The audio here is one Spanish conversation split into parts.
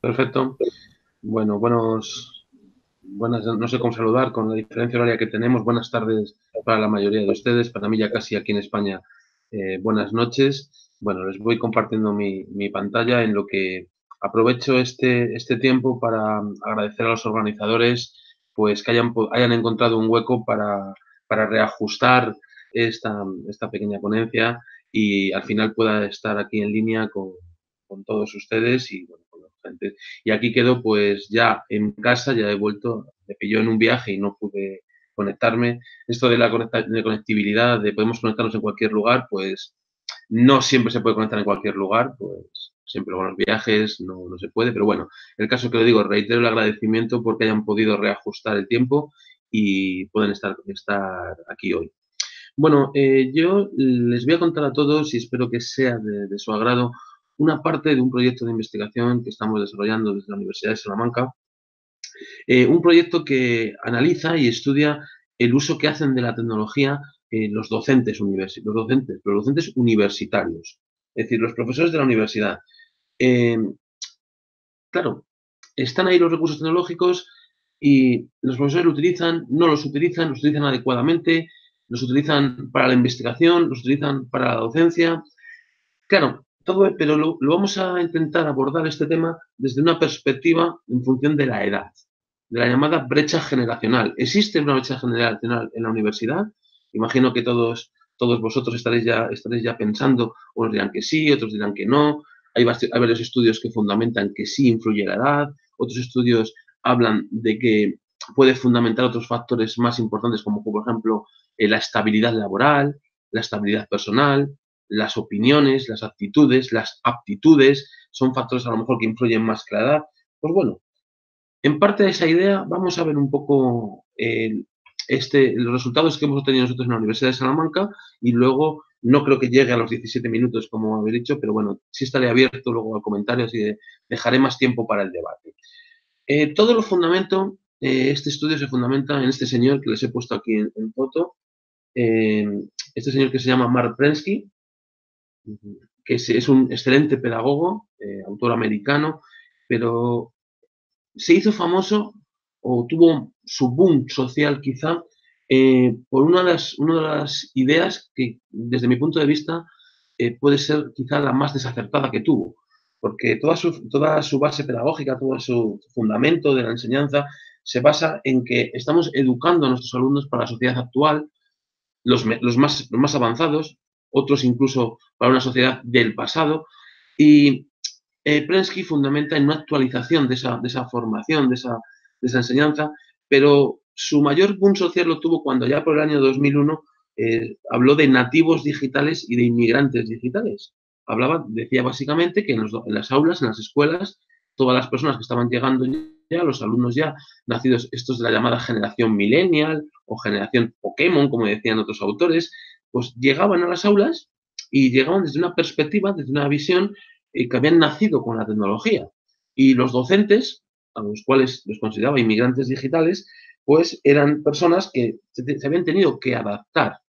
Perfecto. Bueno, buenos, buenas, no sé cómo saludar con la diferencia horaria que tenemos. Buenas tardes para la mayoría de ustedes, para mí ya casi aquí en España. Eh, buenas noches. Bueno, les voy compartiendo mi, mi, pantalla en lo que aprovecho este, este tiempo para agradecer a los organizadores pues que hayan, hayan encontrado un hueco para, para reajustar esta, esta pequeña ponencia y al final pueda estar aquí en línea con, con todos ustedes y bueno, Y aquí quedo pues ya en casa, ya he vuelto, me pilló en un viaje y no pude conectarme. Esto de la de conectividad, de podemos conectarnos en cualquier lugar, pues no siempre se puede conectar en cualquier lugar, pues siempre con los viajes no, se puede, pero bueno, el caso que lo digo, reitero el agradecimiento porque hayan podido reajustar el tiempo y pueden estar, aquí hoy. Bueno, eh, yo les voy a contar a todos y espero que sea de, su agrado una parte de un proyecto de investigación que estamos desarrollando desde la Universidad de Salamanca. Eh, un proyecto que analiza y estudia el uso que hacen de la tecnología eh, los, docentes los, docentes, universitarios, es decir, los profesores de la universidad. Eh, claro, están ahí los recursos tecnológicos y los profesores lo utilizan, no los utilizan, los utilizan adecuadamente, los utilizan para la investigación, los utilizan para la docencia. Claro, todo, pero lo, vamos a intentar abordar este tema desde una perspectiva en función de la edad, de la llamada brecha generacional. ¿Existe una brecha generacional en la universidad? Imagino que todos, todos vosotros estaréis ya, estaréis ya pensando, unos dirán que sí, otros dirán que no. Hay, hay varios estudios que fundamentan que sí influye la edad, otros estudios hablan de que puede fundamentar otros factores más importantes como por ejemplo eh, la estabilidad laboral, la estabilidad personal, las opiniones, las actitudes, las aptitudes, son factores a lo mejor que influyen más que la edad. Pues bueno, en parte de esa idea vamos a ver un poco eh, este, los resultados que hemos obtenido nosotros en la Universidad de Salamanca y luego no creo que llegue a los 17 minutos, como habéis dicho, pero bueno, sí estaré abierto luego al comentario, así dejaré más tiempo para el debate. Eh, todo lo fundamento, eh, este estudio se fundamenta en este señor que les he puesto aquí en, en foto, eh, este señor que se llama Mark Prensky, que es, un excelente pedagogo, eh, autor americano, pero se hizo famoso o tuvo su boom social quizá eh, por una de, las, ideas que desde mi punto de vista eh, puede ser quizá la más desacertada que tuvo, porque toda su, base pedagógica, todo su fundamento de la enseñanza se basa en que estamos educando a nuestros alumnos para la sociedad actual, los, más, los más avanzados, otros incluso para una sociedad del pasado, y eh, Prensky fundamenta en una actualización de esa, de esa formación, de esa, de esa enseñanza, pero su mayor boom social lo tuvo cuando ya por el año 2001 eh, habló de nativos digitales y de inmigrantes digitales. Hablaba, decía básicamente que en, en, las aulas, en las escuelas, todas las personas que estaban llegando ya, los alumnos ya nacidos, estos de la llamada generación millennial o generación Pokémon, como decían otros autores, pues llegaban a las aulas y llegaban desde una perspectiva, desde una visión eh, que habían nacido con la tecnología. Y los docentes, a los cuales los consideraba inmigrantes digitales, pues eran personas que se, habían tenido que adaptar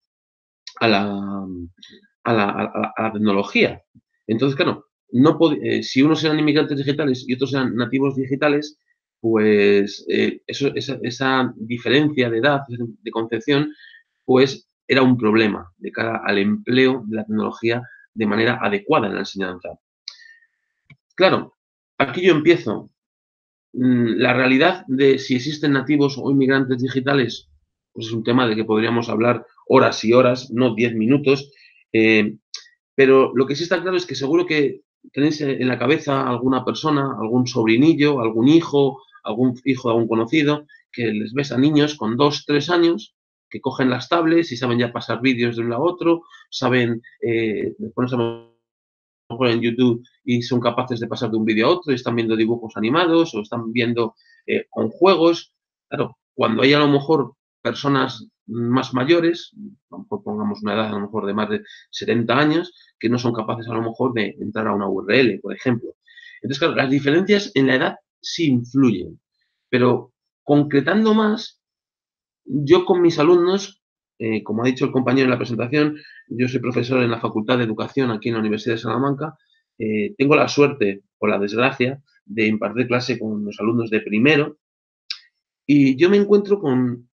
a la, a la, a la, tecnología. Entonces, claro, no eh, si unos eran inmigrantes digitales y otros eran nativos digitales, pues eh, esa, esa, diferencia de edad, de concepción, pues era un problema de cara al empleo de la tecnología de manera adecuada en la enseñanza. Claro, aquí yo empiezo Mm, la realidad de si existen nativos o inmigrantes digitales, pues es un tema de que podríamos hablar horas y horas, no diez minutos. Eh, pero lo que sí está claro es que seguro que tenéis en la cabeza alguna persona, algún sobrinillo, algún hijo, algún hijo de algún conocido, que les ves a niños con dos, tres años que cogen las tablets y saben ya pasar vídeos de un lado a otro, saben, eh, después mejor en YouTube y son capaces de pasar de un vídeo a otro, y están viendo dibujos animados o están viendo eh, con juegos. Claro, cuando hay a lo mejor personas más mayores, pongamos una edad a lo mejor de más de 70 años, que no son capaces a lo mejor de entrar a una URL, por ejemplo. Entonces, claro, las diferencias en la edad sí influyen, pero concretando más, yo con mis alumnos eh, como ha dicho el compañero en la presentación, yo soy profesor en la Facultad de Educación aquí en la Universidad de Salamanca. Eh, tengo la suerte o la desgracia de impartir clase con los alumnos de primero y yo me encuentro con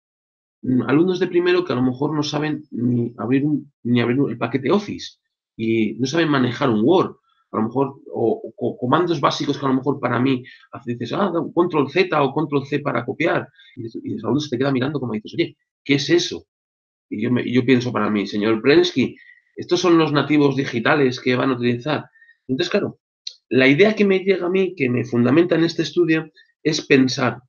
alumnos de primero que a lo mejor no saben ni abrir, ni abrir el paquete Office y no saben manejar un Word, a lo mejor, o, comandos básicos que a lo mejor para mí dices, ah, control Z o control C para copiar, y, y los alumnos se te queda mirando como dices, oye, ¿qué es eso? Y yo, yo pienso para mí, señor Prensky, estos son los nativos digitales que van a utilizar. Entonces, claro, la idea que me llega a mí, que me fundamenta en este estudio, es pensar,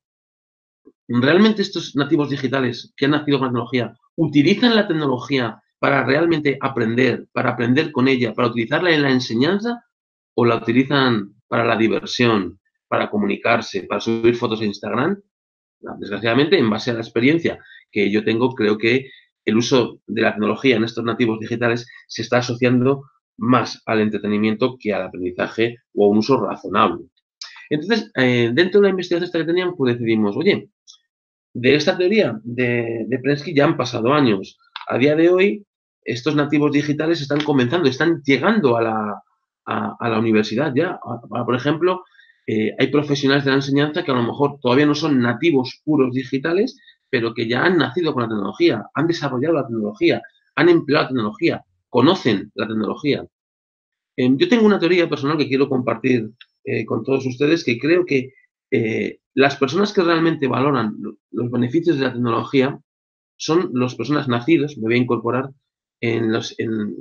¿realmente estos nativos digitales que han nacido con la tecnología utilizan la tecnología para realmente aprender, para aprender con ella, para utilizarla en la enseñanza o la utilizan para la diversión, para comunicarse, para subir fotos a Instagram? Desgraciadamente, en base a la experiencia que yo tengo, creo que el uso de la tecnología en estos nativos digitales se está asociando más al entretenimiento que al aprendizaje o a un uso razonable. Entonces, eh, dentro de la investigación esta que teníamos, pues decidimos, oye, de esta teoría de, de Prensky ya han pasado años. A día de hoy, estos nativos digitales están comenzando, están llegando a la, a, la universidad ya. Por ejemplo, eh, hay profesionales de la enseñanza que a lo mejor todavía no son nativos puros digitales, pero que ya han nacido con la tecnología, han desarrollado la tecnología, han empleado la tecnología, conocen la tecnología. Em, yo tengo una teoría personal que quiero compartir eh, con todos ustedes, que creo que eh, las personas que realmente valoran los beneficios de la tecnología son las personas nacidas, me voy a incorporar, en los,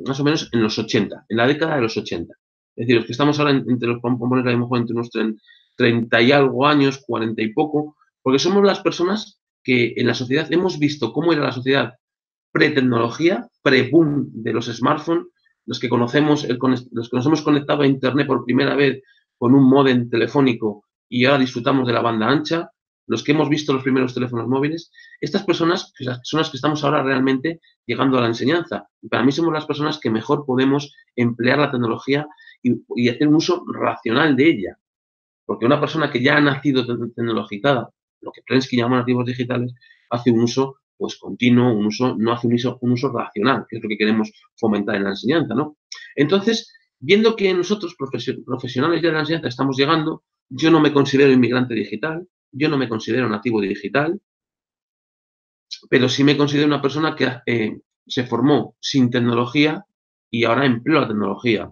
más o menos en los 80, en la década de los 80. Es decir, los que estamos ahora entre los, vamos a a lo mejor entre unos 30 y algo años, 40 y poco, porque somos las personas que en la sociedad hemos visto cómo era la sociedad pre-tecnología, pre-boom de los smartphones, los que conocemos, los que nos hemos conectado a Internet por primera vez con un modem telefónico y ahora disfrutamos de la banda ancha, los que hemos visto los primeros teléfonos móviles, estas personas son las que estamos ahora realmente llegando a la enseñanza. Y para mí somos las personas que mejor podemos emplear la tecnología y, hacer un uso racional de ella. Porque una persona que ya ha nacido tecnologizada, lo que Prensky llama nativos digitales, hace un uso pues continuo, un uso, no hace un uso, un uso racional, que es lo que queremos fomentar en la enseñanza, ¿no? Entonces, viendo que nosotros, profesionales de la enseñanza, estamos llegando, yo no me considero inmigrante digital, yo no me considero nativo digital, pero sí me considero una persona que eh, se formó sin tecnología y ahora empleo la tecnología.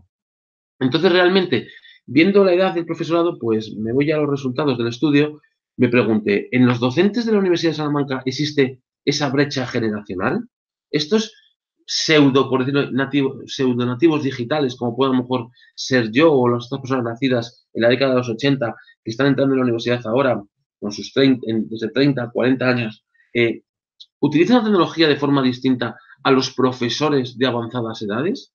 Entonces, realmente, viendo la edad del profesorado, pues me voy a los resultados del estudio, me pregunté, ¿en los docentes de la Universidad de Salamanca existe esa brecha generacional? Estos pseudo, por decirlo, nativos, pseudo nativos digitales, como puedo a lo mejor ser yo o las otras personas nacidas en la década de los 80, que están entrando en la universidad ahora, con sus 30, desde 30, 40 años, eh, ¿utilizan la tecnología de forma distinta a los profesores de avanzadas edades?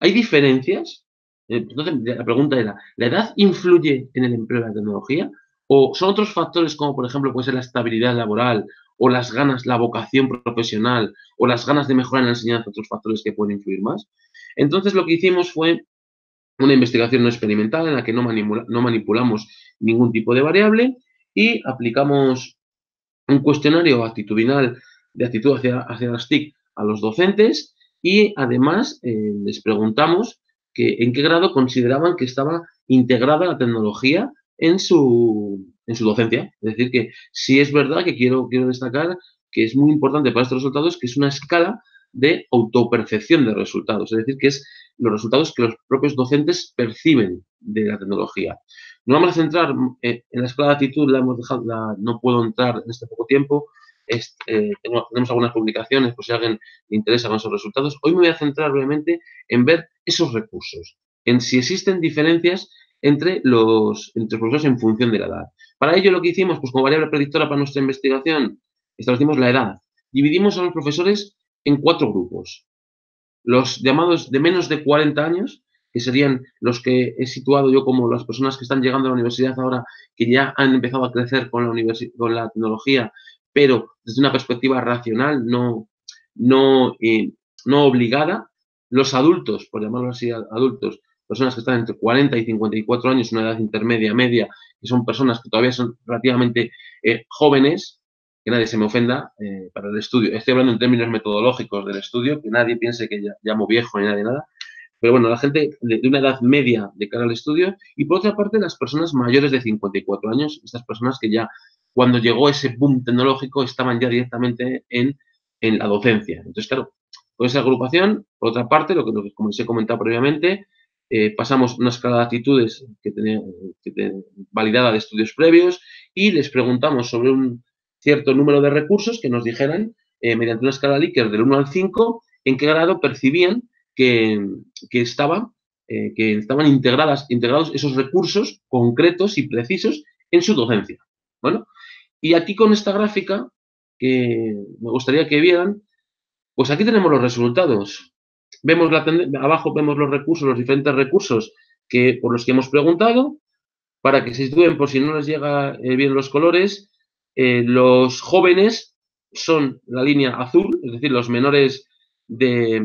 ¿Hay diferencias? Eh, entonces, la pregunta era, ¿la edad influye en el empleo de la tecnología? ¿O son otros factores como, por ejemplo, puede ser la estabilidad laboral o las ganas, la vocación profesional o las ganas de mejorar en la enseñanza, otros factores que pueden influir más? Entonces, lo que hicimos fue una investigación no experimental en la que no, no manipulamos ningún tipo de variable y aplicamos un cuestionario actitudinal de actitud hacia, hacia las TIC a los docentes y además eh, les preguntamos que, en qué grado consideraban que estaba integrada la tecnología en su, en su docencia. Es decir, que sí es verdad que quiero, quiero destacar que es muy importante para estos resultados que es una escala de autopercepción de resultados, es decir, que es los resultados que los propios docentes perciben de la tecnología. Nos vamos a centrar eh, en la escala de actitud, la hemos dejado, no puedo entrar en este poco tiempo, eh, tenemos algunas publicaciones por si a alguien le interesa con esos resultados. Hoy me voy a centrar brevemente en ver esos recursos, en si existen diferencias entre los, entre los profesores en función de la edad. Para ello lo que hicimos, pues como variable predictora para nuestra investigación, establecimos la edad. Dividimos a los profesores en cuatro grupos. Los llamados de menos de 40 años, que serían los que he situado yo como las personas que están llegando a la universidad ahora, que ya han empezado a crecer con la, con la tecnología, pero desde una perspectiva racional, no, no, eh, no obligada. Los adultos, por llamarlo así, adultos, personas que están entre 40 y 54 años, una edad intermedia, media, que son personas que todavía son relativamente eh, jóvenes, que nadie se me ofenda eh, para el estudio. Estoy hablando en términos metodológicos del estudio, que nadie piense que llamo viejo ni nadie nada, pero bueno, la gente de, una edad media de cara al estudio y por otra parte las personas mayores de 54 años, estas personas que ya cuando llegó ese boom tecnológico estaban ya directamente en, en la docencia. Entonces, claro, con esa agrupación, por otra parte, lo que, como les he comentado previamente, eh, pasamos una escala de actitudes que tenía, validada de estudios previos y les preguntamos sobre un cierto número de recursos que nos dijeran, eh, mediante una escala Likert del 1 al 5, en qué grado percibían que, estaban, eh, que estaban integradas, integrados esos recursos concretos y precisos en su docencia. Bueno, y aquí con esta gráfica, que me gustaría que vieran, pues aquí tenemos los resultados. Vemos la abajo vemos los recursos, los diferentes recursos que, por los que hemos preguntado, para que se sitúen por si no les llega eh, bien los colores. Eh, los jóvenes son la línea azul, es decir, los menores de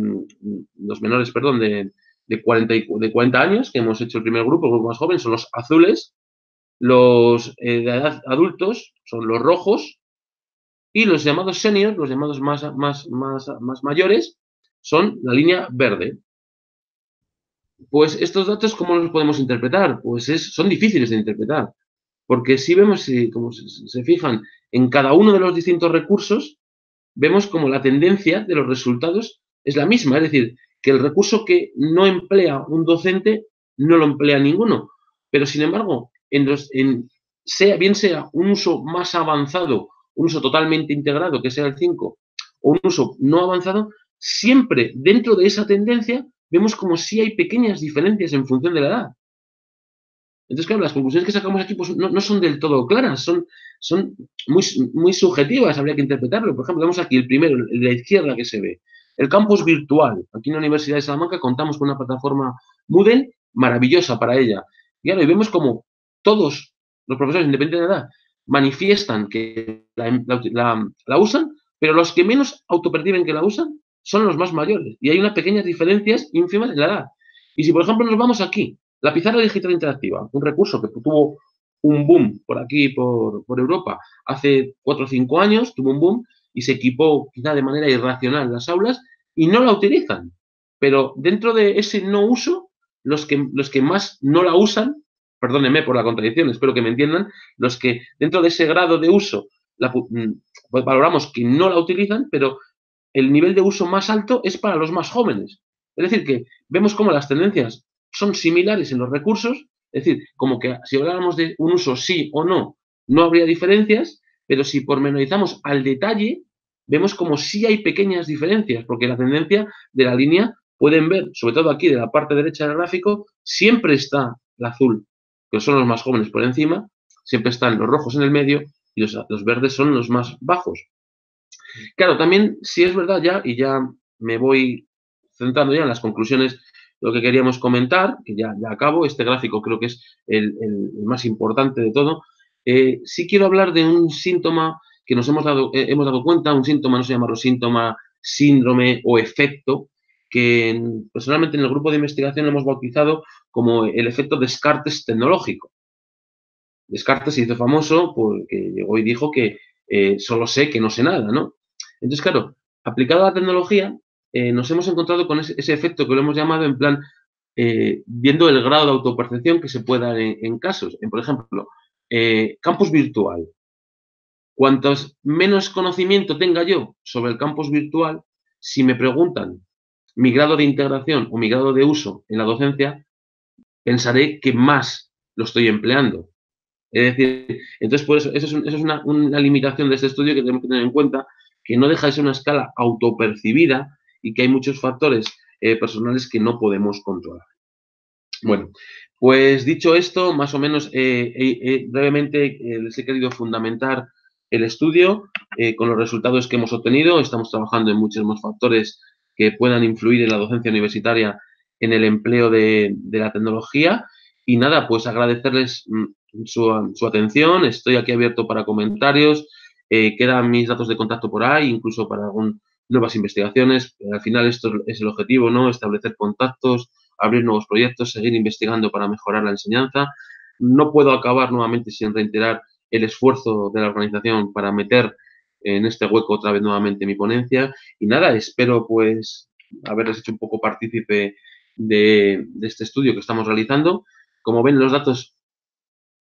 los menores, perdón, de, de, 40, de 40 años, que hemos hecho el primer grupo, el grupo más joven, son los azules. Los eh, de edad adultos son los rojos. Y los llamados seniors, los llamados más, más, más, más mayores, son la línea verde. Pues estos datos, ¿cómo los podemos interpretar? Pues es, son difíciles de interpretar. Porque si vemos, si, como se, fijan, en cada uno de los distintos recursos, vemos como la tendencia de los resultados es la misma. Es decir, que el recurso que no emplea un docente no lo emplea ninguno. Pero, sin embargo, en los, sea, bien sea un uso más avanzado, un uso totalmente integrado, que sea el 5, o un uso no avanzado, siempre dentro de esa tendencia vemos como si hay pequeñas diferencias en función de la edad. Entonces, claro, las conclusiones que sacamos aquí pues, no, son del todo claras, son, son muy, muy, subjetivas, habría que interpretarlo. Por ejemplo, vemos aquí el primero, la izquierda que se ve. El campus virtual. Aquí en la Universidad de Salamanca contamos con una plataforma Moodle maravillosa para ella. Y ahora vemos como todos los profesores, independientemente de la edad, manifiestan que la, usan, pero los que menos autoperciben que la usan son los más mayores. Y hay unas pequeñas diferencias ínfimas en la edad. Y si, por ejemplo, nos vamos aquí, la pizarra digital interactiva, un recurso que tuvo un boom por aquí, por, Europa, hace cuatro o cinco años, tuvo un boom y se equipó quizá de manera irracional las aulas y no la utilizan. Pero dentro de ese no uso, los que, los que más no la usan, perdónenme por la contradicción, espero que me entiendan, los que dentro de ese grado de uso mm, pues valoramos que no la utilizan, pero el nivel de uso más alto es para los más jóvenes. Es decir, que vemos cómo las tendencias son similares en los recursos, es decir, como que si habláramos de un uso sí o no, no habría diferencias, pero si pormenorizamos al detalle, vemos como sí hay pequeñas diferencias, porque la tendencia de la línea, pueden ver, sobre todo aquí de la parte derecha del gráfico, siempre está el azul, que son los más jóvenes por encima, siempre están los rojos en el medio y los, los verdes son los más bajos. Claro, también, si es verdad ya, y ya me voy centrando ya en las conclusiones, lo que queríamos comentar, que ya, ya acabo, este gráfico creo que es el, más importante de todo, eh, sí quiero hablar de un síntoma que nos hemos dado, eh, hemos dado cuenta, un síntoma, no sé llamarlo síntoma, síndrome o efecto, que personalmente en el grupo de investigación hemos bautizado como el efecto Descartes tecnológico. Descartes se hizo famoso porque llegó y dijo que eh, solo sé que no sé nada, ¿no? Entonces, claro, aplicado a la tecnología, eh, nos hemos encontrado con ese, efecto que lo hemos llamado en plan, eh, viendo el grado de autopercepción que se puede dar en, casos. por ejemplo, campus virtual. Cuantos menos conocimiento tenga yo sobre el campus virtual, si me preguntan mi grado de integración o mi grado de uso en la docencia, pensaré que más lo estoy empleando. Es decir, entonces por eso, eso es, una, limitación de este estudio que tenemos que tener en cuenta, que no deja de ser una escala autopercibida y que hay muchos factores eh, personales que no podemos controlar. Bueno, pues dicho esto, más o menos eh, eh, brevemente les he querido fundamentar el estudio con los resultados que hemos obtenido. Estamos trabajando en muchos más factores que puedan influir en la docencia universitaria en el empleo de, de la tecnología. Y nada, pues agradecerles mm, su, atención. Estoy aquí abierto para comentarios. Eh, quedan mis datos de contacto por ahí, incluso para algún, nuevas investigaciones. Al final esto es el objetivo, ¿no? Establecer contactos, abrir nuevos proyectos, seguir investigando para mejorar la enseñanza. No puedo acabar nuevamente sin reiterar el esfuerzo de la organización para meter en este hueco otra vez nuevamente mi ponencia. Y nada, espero pues haberles hecho un poco partícipe de, este estudio que estamos realizando. Como ven, los datos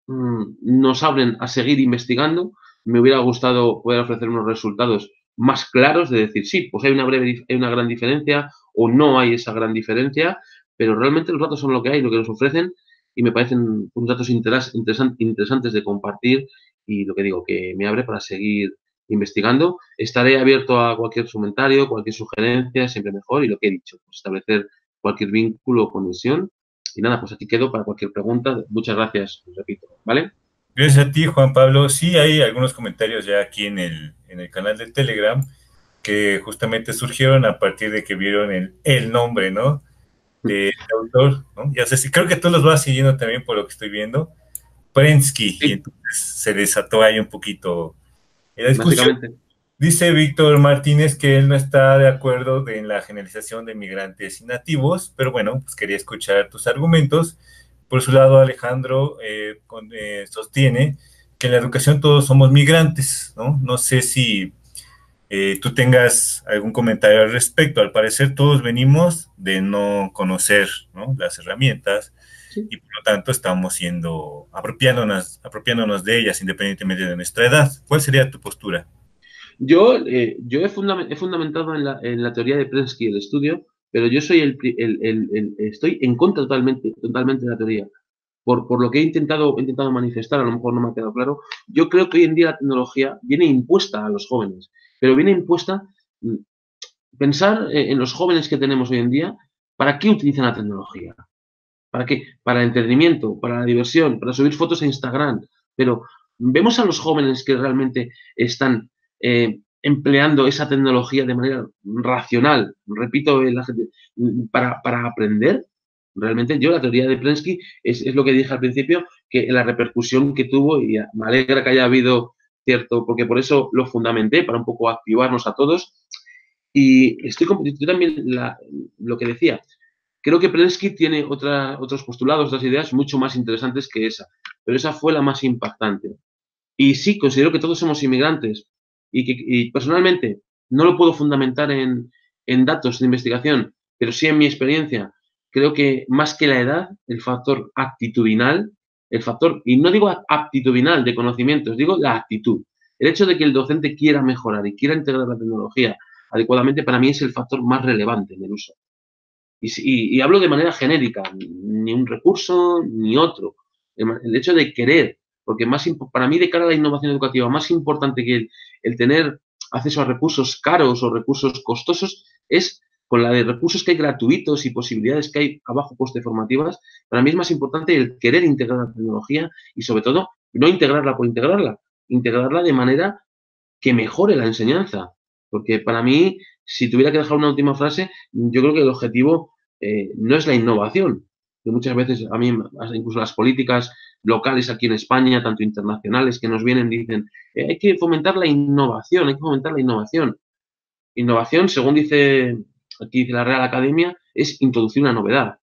mm, nos abren a seguir investigando. Me hubiera gustado poder ofrecer unos resultados más claros de decir, sí, pues hay una, breve, hay una gran diferencia o no hay esa gran diferencia, pero realmente los datos son lo que hay, lo que nos ofrecen y me parecen unos datos interesantes de compartir y lo que digo, que me abre para seguir investigando. Estaré abierto a cualquier comentario, cualquier sugerencia, siempre mejor y lo que he dicho, pues establecer cualquier vínculo o conexión. Y nada, pues aquí quedo para cualquier pregunta. Muchas gracias, repito, ¿vale? Gracias a ti, Juan Pablo. Sí, hay algunos comentarios ya aquí en el, en el canal de Telegram que justamente surgieron a partir de que vieron el, el nombre, ¿no? De autor, ¿no? Ya sé, creo que tú los vas siguiendo también por lo que estoy viendo. Prensky, y entonces se desató ahí un poquito la discusión. Dice Víctor Martínez que él no está de acuerdo en la generalización de migrantes y nativos, pero bueno, pues quería escuchar tus argumentos por su lado, Alejandro eh, eh, sostiene que en la educación todos somos migrantes, ¿no? No sé si eh, tú tengas algún comentario al respecto. Al parecer todos venimos de no conocer las herramientas y por lo tanto estamos siendo apropiándonos, apropiándonos de ellas independientemente de nuestra edad. ¿Cuál sería tu postura? Yo, yo he, fundamentado en la, en la, teoría de Prensky el estudio pero yo soy el, estoy en contra totalmente, totalmente de la teoría. Por, por, lo que he intentado, intentado manifestar, a lo mejor no me ha quedado claro, yo creo que hoy en día la tecnología viene impuesta a los jóvenes, pero viene impuesta mm, pensar en los jóvenes que tenemos hoy en día, ¿para qué utilizan la tecnología? ¿Para qué? Para el entretenimiento, para la diversión, para subir fotos a Instagram. Pero vemos a los jóvenes que realmente están eh, empleando esa tecnología de manera racional, repito, para, para aprender, realmente yo la teoría de Prensky es, es, lo que dije al principio, que la repercusión que tuvo, y me alegra que haya habido cierto, porque por eso lo fundamenté, para un poco activarnos a todos. Y estoy yo también lo que decía, creo que Prensky tiene otra, otros postulados, otras ideas mucho más interesantes que esa, pero esa fue la más impactante. Y sí, considero que todos somos inmigrantes, y personalmente no lo puedo fundamentar en, datos de investigación, pero sí en mi experiencia, creo que más que la edad, el factor actitudinal, el factor, y no digo aptitudinal de conocimientos, digo la actitud. El hecho de que el docente quiera mejorar y quiera integrar la tecnología adecuadamente, para mí es el factor más relevante en el uso. Y hablo de manera genérica, ni un recurso ni otro. El, hecho de querer porque más para mí de cara a la innovación educativa, más importante que el, tener acceso a recursos caros o recursos costosos es con la de recursos que hay gratuitos y posibilidades que hay a bajo coste formativas, para mí es más importante el querer integrar la tecnología y sobre todo no integrarla por integrarla, integrarla de manera que mejore la enseñanza. Porque para mí, si tuviera que dejar una última frase, yo creo que el objetivo eh, no es la innovación, que muchas veces a mí, incluso las políticas locales aquí en España, tanto internacionales, que nos vienen, dicen, eh, hay que fomentar la innovación, hay que fomentar la innovación. Innovación, según dice aquí dice la Real Academia, es introducir una novedad.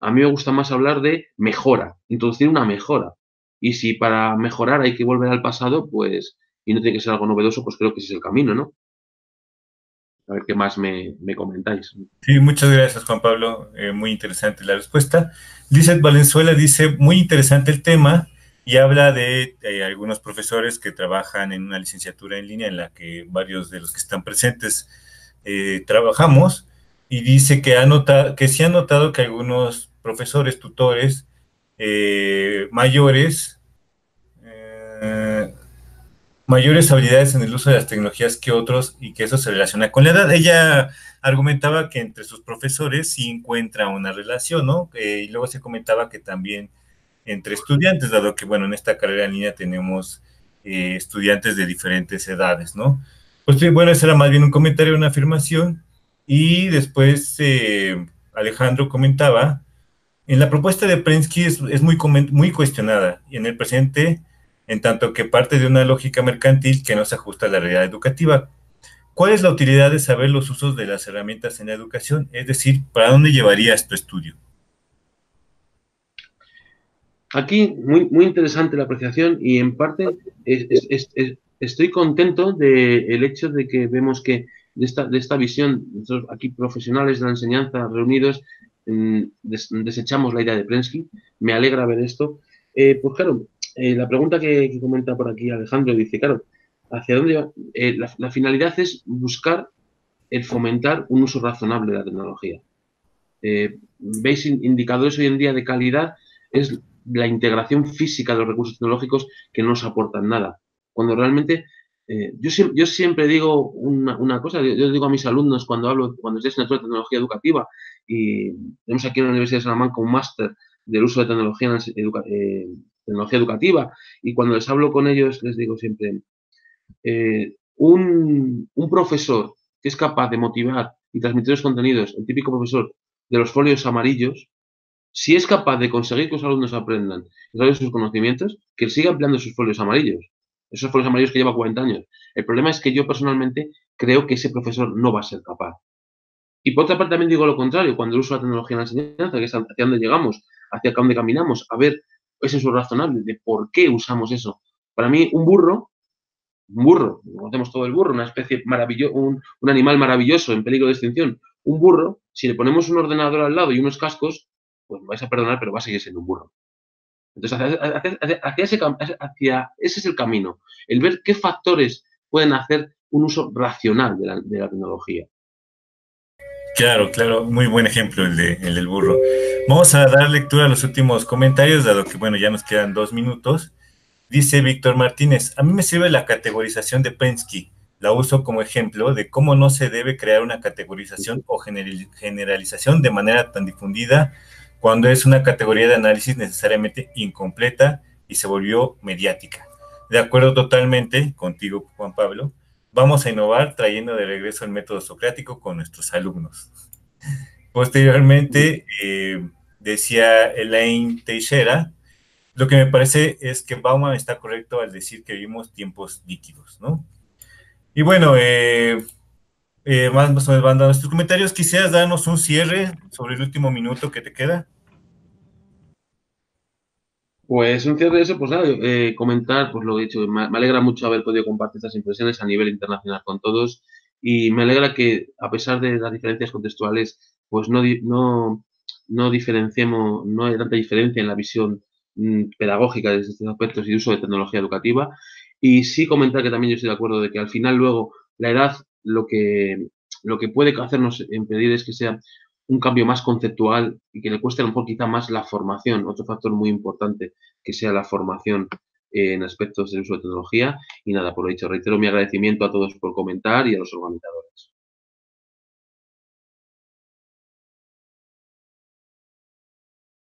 A mí me gusta más hablar de mejora, introducir una mejora. Y si para mejorar hay que volver al pasado, pues, y no tiene que ser algo novedoso, pues creo que ese es el camino, ¿no? A ver qué más me, comentáis. Sí, muchas gracias, Juan Pablo. Eh, muy interesante la respuesta. Lizeth Valenzuela dice, muy interesante el tema y habla de eh, algunos profesores que trabajan en una licenciatura en línea en la que varios de los que están presentes eh, trabajamos y dice que, ha notado, que se ha notado que algunos profesores, tutores mayores, mayores habilidades en el uso de las tecnologías que otros y que eso se relaciona con la edad. Ella argumentaba que entre sus profesores sí encuentra una relación, ¿no? Eh, y luego se comentaba que también entre estudiantes, dado que, bueno, en esta carrera en línea tenemos eh, estudiantes de diferentes edades, ¿no? Pues bueno, ese era más bien un comentario, una afirmación. Y después eh, Alejandro comentaba, en la propuesta de Prensky es, es muy, muy cuestionada y en el presente en tanto que parte de una lógica mercantil que no se ajusta a la realidad educativa. ¿Cuál es la utilidad de saber los usos de las herramientas en la educación? Es decir, ¿para dónde llevarías tu estudio? Aquí, muy, muy interesante la apreciación y en parte estoy contento del hecho de que vemos que de esta, de esta visión, aquí profesionales de la enseñanza reunidos, mm, desechamos la idea de Prensky. Me alegra ver esto. Eh, pues claro, eh, la pregunta que, comenta por aquí Alejandro dice, claro, ¿hacia dónde va? Eh, la, finalidad es buscar el fomentar un uso razonable de la tecnología. ¿Veis indicadores hoy en día de calidad? Es la integración física de los recursos tecnológicos que no nos aportan nada. Cuando realmente eh, yo, siempre, digo una, cosa, yo, digo a mis alumnos cuando hablo, cuando estoy en la tecnología educativa y tenemos aquí en la Universidad de Salamanca un máster del uso de tecnología, eh, tecnología educativa y cuando les hablo con ellos les digo siempre, eh, un, un, profesor que es capaz de motivar y transmitir los contenidos, el típico profesor de los folios amarillos, si es capaz de conseguir que los alumnos aprendan y sus conocimientos, que siga empleando sus folios amarillos esos los amarillos que lleva 40 años. El problema es que yo personalmente creo que ese profesor no va a ser capaz. Y por otra parte también digo lo contrario, cuando uso la tecnología en la enseñanza, que es hacia dónde llegamos, hacia dónde caminamos, a ver ese es razonable de por qué usamos eso. Para mí, un burro, un burro, conocemos todo el burro, una especie maravillosa, un, un animal maravilloso en peligro de extinción. Un burro, si le ponemos un ordenador al lado y unos cascos, pues me vais a perdonar, pero va a seguir siendo un burro. Entonces, hacia, ese, hacia, ese, es el camino, el ver qué factores pueden hacer un uso racional de la, tecnología. Claro, claro, muy buen ejemplo el, de, el del burro. Vamos a dar lectura a los últimos comentarios, dado que, bueno, ya nos quedan dos minutos. Dice Víctor Martínez, a mí me sirve la categorización de Pensky. La uso como ejemplo de cómo no se debe crear una categorización o generalización de manera tan difundida cuando es una categoría de análisis necesariamente incompleta y se volvió mediática. De acuerdo totalmente contigo, Juan Pablo, vamos a innovar trayendo de regreso el método socrático con nuestros alumnos. Posteriormente, eh, decía Elaine Teixeira, lo que me parece es que Bauman está correcto al decir que vivimos tiempos líquidos, ¿no? Y bueno, eh, eh, más, o menos van dando nuestros comentarios. ¿Quisieras darnos un cierre sobre el último minuto que te queda? Pues un cierre de eso, pues nada, eh, comentar, pues lo he dicho, me, alegra mucho haber podido compartir estas impresiones a nivel internacional con todos y me alegra que a pesar de las diferencias contextuales, pues no, no, no diferenciemos, no hay tanta diferencia en la visión mm, pedagógica de estos aspectos y uso de tecnología educativa. Y sí comentar que también yo estoy de acuerdo de que al final luego la edad lo que, lo que puede hacernos impedir es que sea un cambio más conceptual y que le cueste un poquito más la formación, otro factor muy importante que sea la formación en aspectos del uso de tecnología. Y nada, por lo dicho, reitero mi agradecimiento a todos por comentar y a los organizadores.